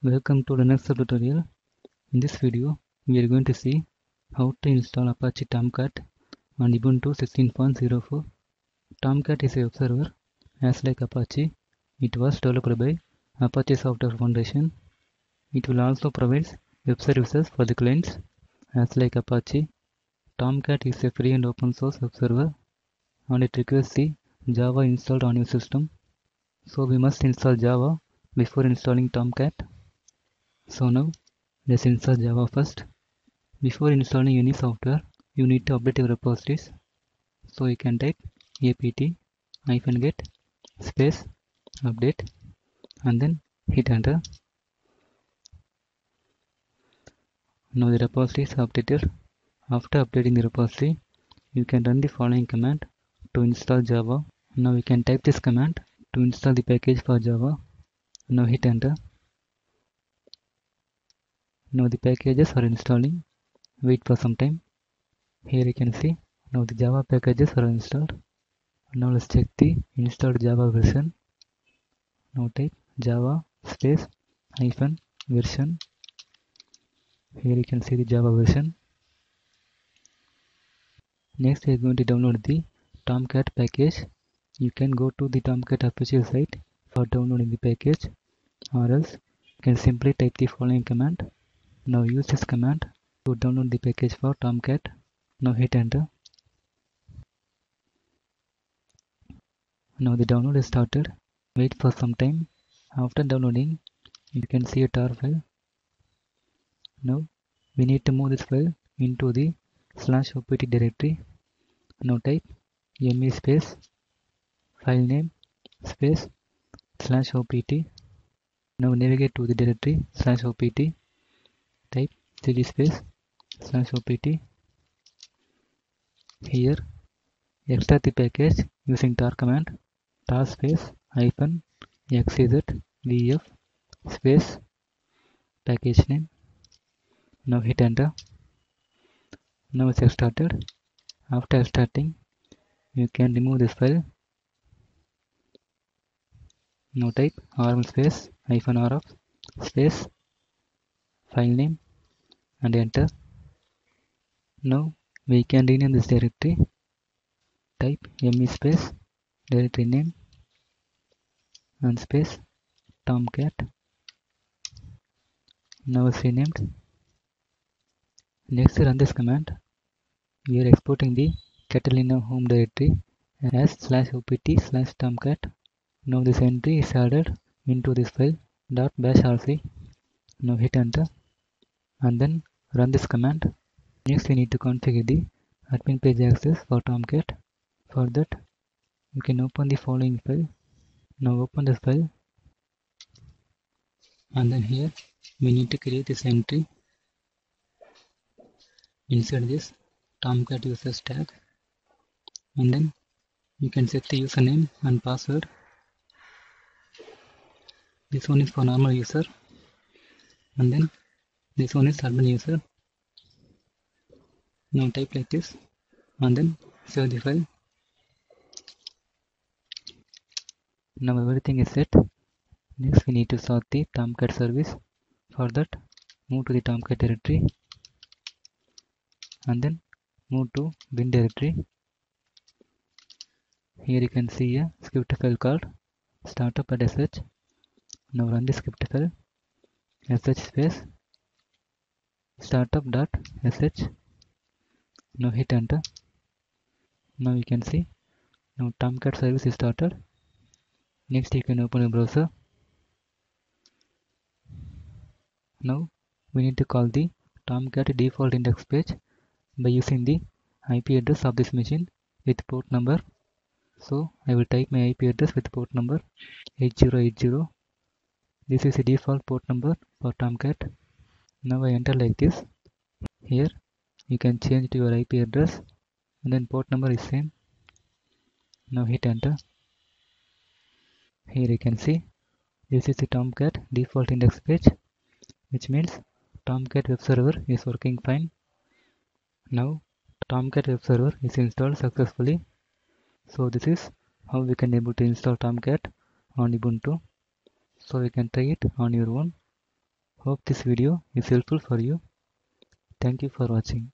Welcome to Linux tutorial. In this video, we are going to see how to install Apache Tomcat on Ubuntu 16.04. Tomcat is a web server. As like Apache, it was developed by Apache Software Foundation. It will also provide web services for the clients. As like Apache, Tomcat is a free and open source web server and it requires the Java installed on your system. So we must install Java before installing Tomcat. So now let's install Java first. Before installing any software, you need to update your repositories. So you can type apt get space update and then hit enter. Now the repository is updated. After updating the repository, you can run the following command to install Java. Now we can type this command to install the package for Java. Now hit enter. Now the packages are installing. Wait for some time. Here you can see now the Java packages are installed. Now let's check the installed Java version. Now type Java space hyphen version. Here you can see the Java version. Next we are going to download the Tomcat package. You can go to the Tomcat official site for downloading the package or else you can simply type the following command. Now use this command to download the package for Tomcat. Now hit enter. Now the download is started. Wait for some time. After downloading, you can see a tar file. Now we need to move this file into the slash opt directory. Now type me space file name space slash opt. Now navigate to the directory slash opt. Type cd space slash opt. Here extract the package using tar command tar space hyphen vf space package name. Now hit enter. Now it's extracted. After extracting, you can remove this file. Now type rm space hyphen rf space file name and enter. Now we can rename this directory. Type me space directory name and space tomcat. Now it's renamed. Next run this command. We are exporting the Catalina home directory as slash opt slash tomcat. Now this entry is added into this file dot bash rc. Now hit enter and then run this command. Next we need to configure the admin page access for Tomcat. For that you can open the following file. Now open this file and then here we need to create this entry inside this tomcat users tag and then you can set the username and password this one is for normal user and then this one is admin user. Now type like this and then save the file. Now everything is set. Next we need to start the tomcat service. For that move to the tomcat directory and then move to bin directory. Here you can see a script file called startup.sh now run the script file sh space startup.sh now hit enter now you can see now tomcat service is started next you can open a browser now we need to call the tomcat default index page by using the IP address of this machine with port number. So I will type my IP address with port number 8080. This is the default port number for Tomcat. Now I enter like this. Here you can change to your IP address and then port number is same. Now hit enter. Here you can see this is the Tomcat default index page which means Tomcat web server is working fine. Now Tomcat web server is installed successfully. So this is how we can able to install Tomcat on Ubuntu. So you can try it on your own. Hope this video is helpful for you. Thank you for watching.